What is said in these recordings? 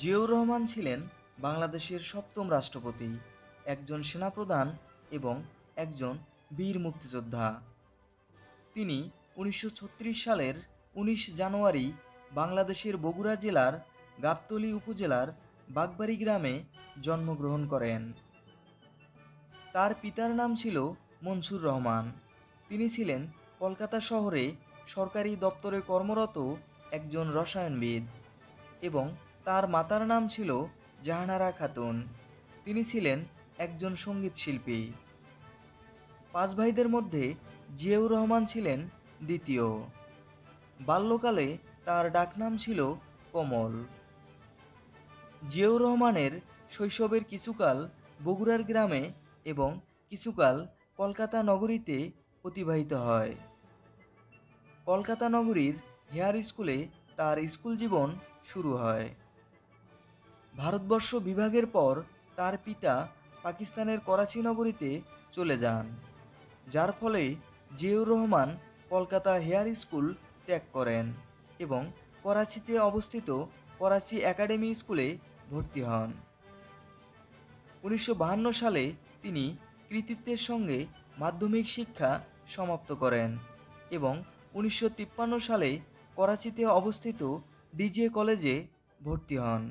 জিয়াউর রহমান ছিলেন বাংলাদেশের সপ্তম রাষ্ট্রপতি, একজন সেনাপ্রধান এবং একজন বীর মুক্তিযোদ্ধা। তিনি উনিশশো ছত্রিশ সালের উনিশ জানুয়ারি বাংলাদেশের বগুড়া জেলার গাবতলী উপজেলার বাগবাড়ি গ্রামে জন্মগ্রহণ করেন। তার পিতার নাম ছিল মনসুর রহমান। তিনি ছিলেন কলকাতা শহরে সরকারি দপ্তরে কর্মরত একজন রসায়নবিদ এবং তার মাতার নাম ছিল জাহানারা খাতুন। তিনি ছিলেন একজন সংগীত শিল্পী। পাঁচ ভাইদের মধ্যে জিয়াউর রহমান ছিলেন দ্বিতীয়। বাল্যকালে তার ডাকনাম ছিল কমল। জিয়াউর রহমানের শৈশবের কিছুকাল বগুড়ার গ্রামে এবং কিছুকাল কলকাতা নগরীতে অতিবাহিত হয়। কলকাতা নগরীর হেয়ার স্কুলে তার স্কুল জীবন শুরু হয়। ভারতবর্ষ বিভাগের পর তার পিতা পাকিস্তানের করাচি নগরীতে চলে যান, যার ফলে জিয়াউর রহমান কলকাতা হেয়ার স্কুল ত্যাগ করেন এবং করাচিতে অবস্থিত করাচি একাডেমি স্কুলে ভর্তি হন। উনিশশো সালে তিনি কৃতিত্বের সঙ্গে মাধ্যমিক শিক্ষা সমাপ্ত করেন এবং উনিশশো তিপ্পান্ন সালে করাচিতে অবস্থিত ডিজে কলেজে ভর্তি হন।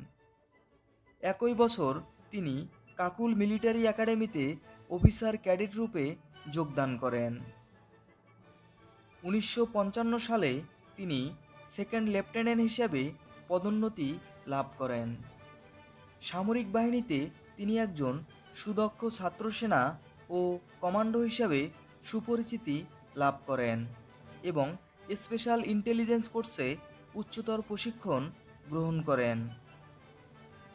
একই বছর তিনি কাকুল মিলিটারি একাডেমিতে অফিসার ক্যাডেট রূপে যোগদান করেন। উনিশশো পঞ্চান্ন সালে তিনি সেকেন্ড লেফটেন্যান্ট হিসেবে পদোন্নতি লাভ করেন। সামরিক বাহিনীতে তিনি একজন সুদক্ষ ছাত্রসেনা ও কমান্ডো হিসাবে সুপরিচিতি লাভ করেন এবং স্পেশাল ইন্টেলিজেন্স কোর্সে উচ্চতর প্রশিক্ষণ গ্রহণ করেন।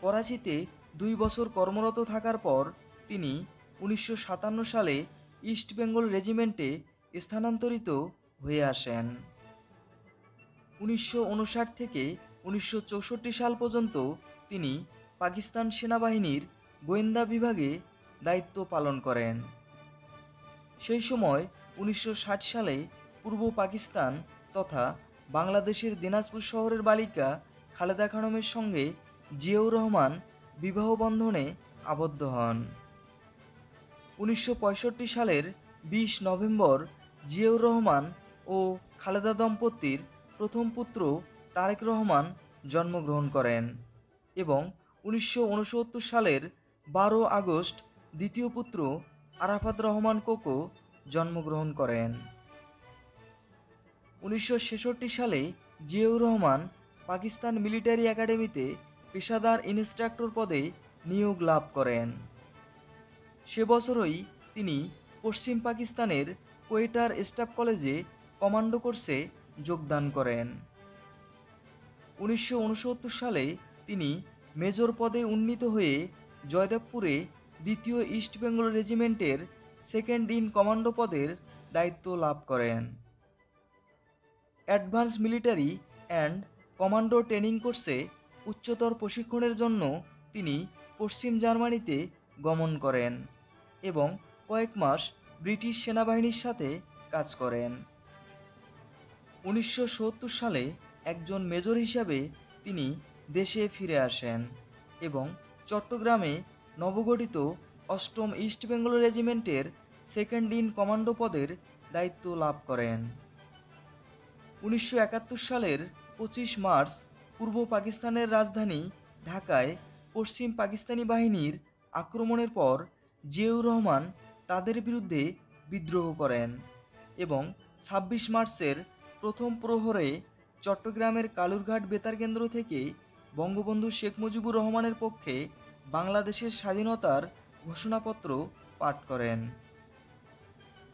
করাচিতে দুই বছর কর্মরত থাকার পর তিনি উনিশশো সাতান্ন সালে ইস্ট বেঙ্গল রেজিমেন্টে স্থানান্তরিত হয়ে আসেন। উনিশশো উনষাট থেকে উনিশশো চৌষট্টি সাল পর্যন্ত তিনি পাকিস্তান সেনাবাহিনীর গোয়েন্দা বিভাগে দায়িত্ব পালন করেন। সেই সময় উনিশশো ষাট সালে পূর্ব পাকিস্তান তথা বাংলাদেশের দিনাজপুর শহরের বালিকা খালেদা খানমের সঙ্গে জিয়াউর রহমান বিবাহ বন্ধনে আবদ্ধ হন। উনিশশো পঁয়ষট্টি সালের বিশ নভেম্বর জিয়াউর রহমান ও খালেদা দম্পতির প্রথম পুত্র তারেক রহমান জন্মগ্রহণ করেন এবং উনিশশো উনসত্তর সালের বারো আগস্ট দ্বিতীয় পুত্র আরাফাত রহমান কোকো জন্মগ্রহণ করেন। উনিশশো ছেষট্টি সালে জিয়াউর রহমান পাকিস্তান মিলিটারি একাডেমিতে পেশাদার ইনস্ট্রাক্টর পদে নিয়োগ লাভ করেন। সে বছরই তিনি পশ্চিম পাকিস্তানের কোয়েটার স্টাফ কলেজে কমান্ডো কোর্সে যোগদান করেন। উনিশশো উনসত্তর সালে তিনি মেজর পদে উন্নীত হয়ে জয়দেবপুরে দ্বিতীয় ইস্ট বেঙ্গল রেজিমেন্টের সেকেন্ড ইন কমান্ডো পদের দায়িত্ব লাভ করেন। Advance military and commando training কোর্সে উচ্চতর প্রশিক্ষণের জন্য তিনি পশ্চিম জার্মানিতে গমন করেন এবং কয়েক মাস ব্রিটিশ সেনাবাহিনীর সাথে কাজ করেন। উনিশশো সত্তর সালে একজন মেজর হিসাবে তিনি দেশে ফিরে আসেন এবং চট্টগ্রামে নবগঠিত অষ্টম ইস্ট বেঙ্গল রেজিমেন্টের সেকেন্ড ইন কমান্ডো পদের দায়িত্ব লাভ করেন। উনিশশো একাত্তর সালের পঁচিশ মার্চ পূর্ব পাকিস্তানের রাজধানী ঢাকায় পশ্চিম পাকিস্তানি বাহিনীর আক্রমণের পর জিয়াউর রহমান তাদের বিরুদ্ধে বিদ্রোহ করেন এবং ছাব্বিশ মার্চের প্রথম প্রহরে চট্টগ্রামের কালুরঘাট বেতার কেন্দ্র থেকে বঙ্গবন্ধু শেখ মুজিবুর রহমানের পক্ষে বাংলাদেশের স্বাধীনতার ঘোষণাপত্র পাঠ করেন।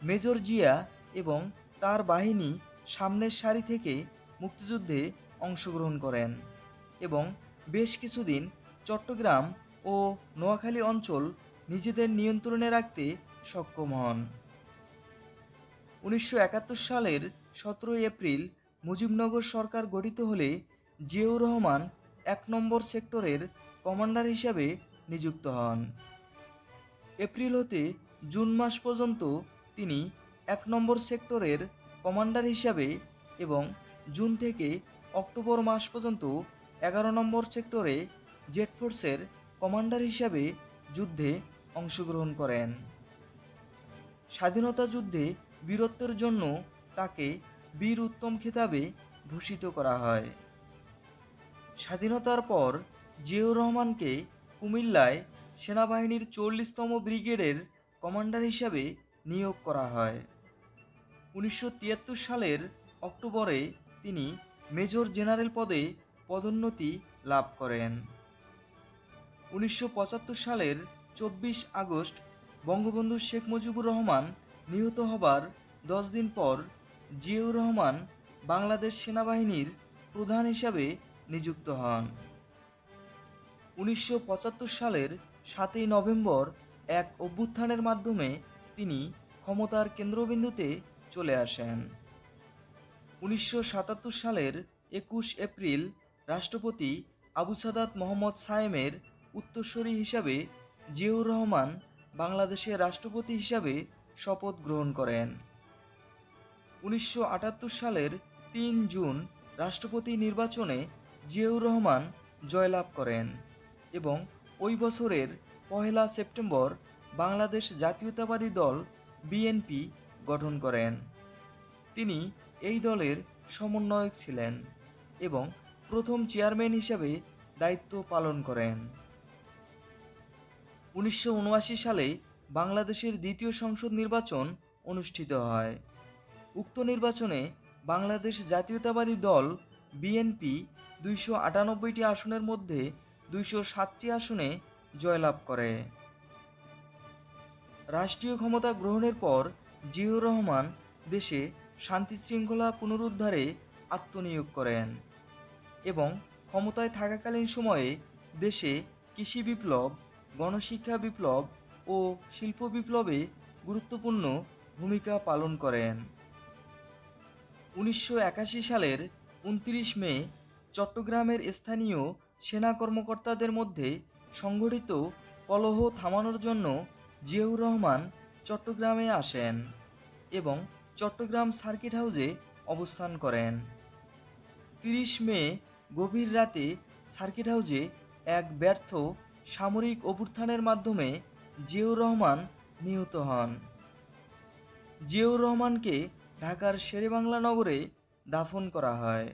মেজর জিয়া এবং তার বাহিনী সামনের সারি থেকে মুক্তিযুদ্ধে অংশগ্রহণ করেন এবং বেশ কিছুদিন চট্টগ্রাম ও নোয়াখালী অঞ্চল নিজেদের নিয়ন্ত্রণে রাখতে সক্ষম হন। উনিশশো একাত্তর সালের সতেরোই এপ্রিল মুজিবনগর সরকার গঠিত হলে জিয়াউর রহমান এক নম্বর সেক্টরের কমান্ডার হিসাবে নিযুক্ত হন। এপ্রিল হতে জুন মাস পর্যন্ত তিনি এক নম্বর সেক্টরের কমান্ডার হিসাবে এবং জুন থেকে অক্টোবর মাস পর্যন্ত এগারো নম্বর সেক্টরে জেট ফোর্সের কমান্ডার হিসাবে যুদ্ধে অংশগ্রহণ করেন। স্বাধীনতা যুদ্ধে বীরত্বের জন্য তাকে বীর উত্তম খেতাবে ভূষিত করা হয়। স্বাধীনতার পর জিয়াউর রহমানকে কুমিল্লায় সেনাবাহিনীর চল্লিশতম ব্রিগেডের কমান্ডার হিসাবে নিয়োগ করা হয়। উনিশশো তিয়াত্তর সালের অক্টোবরে তিনি মেজর জেনারেল পদে পদোন্নতি লাভ করেন। উনিশশো পঁচাত্তর সালের চব্বিশ আগস্ট বঙ্গবন্ধু শেখ মুজিবুর রহমান নিহত হবার দশ দিন পর জিয়াউর রহমান বাংলাদেশ সেনাবাহিনীর প্রধান হিসাবে নিযুক্ত হন। উনিশশো পঁচাত্তর সালের সাতই নভেম্বর এক অভ্যুত্থানের মাধ্যমে তিনি ক্ষমতার কেন্দ্রবিন্দুতে চলে আসেন। উনিশশো সাতাত্তর সালের একুশ এপ্রিল রাষ্ট্রপতি আবু সাদাত মোহাম্মদ সায়েমের উত্তরসূরি হিসাবে জিয়াউর রহমান বাংলাদেশের রাষ্ট্রপতি হিসাবে শপথ গ্রহণ করেন। উনিশশো আটাত্তর সালের তিন জুন রাষ্ট্রপতি নির্বাচনে জিয়াউর রহমান জয়লাভ করেন এবং ওই বছরের পহেলা সেপ্টেম্বর বাংলাদেশ জাতীয়তাবাদী দল বিএনপি গঠন করেন। তিনি এই দলের সমন্বয়ক ছিলেন এবং প্রথম চেয়ারম্যান হিসাবে দায়িত্ব পালন করেন। উনিশশো উনআশি সালে বাংলাদেশের দ্বিতীয় সংসদ নির্বাচন অনুষ্ঠিত হয়। উক্ত নির্বাচনে বাংলাদেশ জাতীয়তাবাদী দল বিএনপি দুইশো আটানব্বইটি আসনের মধ্যে দুইশো সাতটি আসনে জয়লাভ করে। রাষ্ট্রীয় ক্ষমতা গ্রহণের পর জিয়াউর রহমান দেশে শান্তি শৃঙ্খলা পুনরুদ্ধারে আত্মনিয়োগ করেন এবং ক্ষমতায় থাকাকালীন সময়ে দেশে কৃষি বিপ্লব, গণশিক্ষা বিপ্লব ও শিল্প বিপ্লবে গুরুত্বপূর্ণ ভূমিকা পালন করেন। উনিশশো একাশি সালের উনত্রিশ মে চট্টগ্রামের স্থানীয় সেনা কর্মকর্তাদের মধ্যে সংঘটিত কলহ থামানোর জন্য জিয়াউর রহমান চট্টগ্রামে আসেন এবং চট্টগ্রাম সার্কিট হাউসে অবস্থান করেন। তিরিশ মে, গভীর রাতে সার্কিট হাউসে এক ব্যর্থ সামরিক অভ্যুত্থানের মাধ্যমে জিয়াউর রহমান নিহত হন। জিয়াউর রহমানকে ঢাকার শেরেবাংলা নগরে দাফন করা হয়।